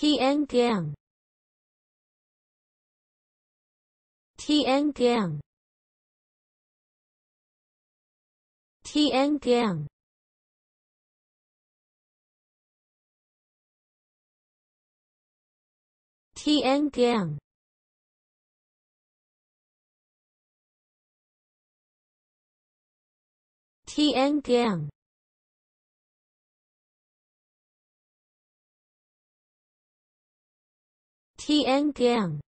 Thiên Giang Thiên Giang Thiên Giang Thiên Giang Thiên Giang Thiên Giang